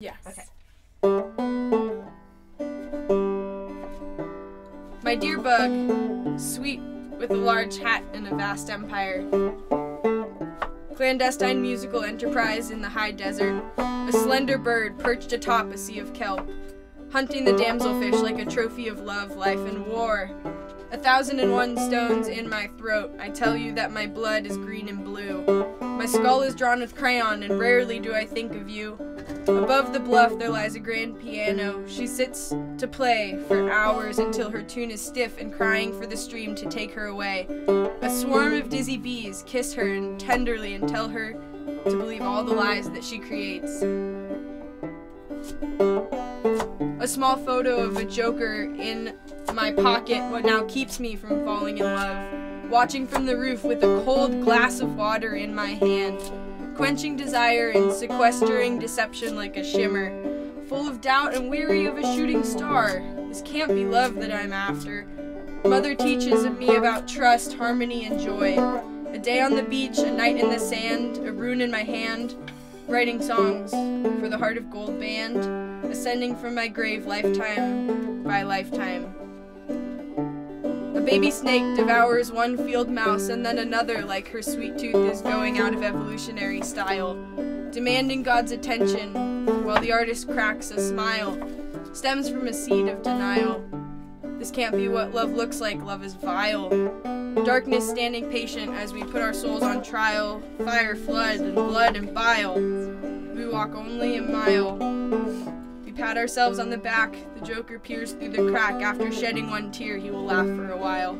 Yes. Okay. My dear bug, sweet with a large hat and a vast empire. Clandestine musical enterprise in the high desert. A slender bird perched atop a sea of kelp, hunting the damselfish like a trophy of love, life, and war. A thousand and one stones in my throat, I tell you that my blood is green and blue. My skull is drawn with crayon, and rarely do I think of you. Above the bluff there lies a grand piano. She sits to play for hours until her tune is stiff and crying for the stream to take her away. A swarm of dizzy bees kiss her and tenderly and tell her to believe all the lies that she creates. A small photo of a joker in my pocket, what now keeps me from falling in love. Watching from the roof with a cold glass of water in my hand quenching desire and sequestering deception like a shimmer. Full of doubt and weary of a shooting star, this can't be love that I'm after. Mother teaches of me about trust, harmony, and joy. A day on the beach, a night in the sand, a rune in my hand, writing songs for the Heart of Gold band, ascending from my grave lifetime by lifetime. Baby snake devours one field mouse and then another like her sweet tooth is going out of evolutionary style, demanding God's attention while the artist cracks a smile, stems from a seed of denial. This can't be what love looks like, love is vile. Darkness standing patient as we put our souls on trial, fire, flood, and blood and bile. We walk only a mile pat ourselves on the back. The Joker peers through the crack. After shedding one tear, he will laugh for a while.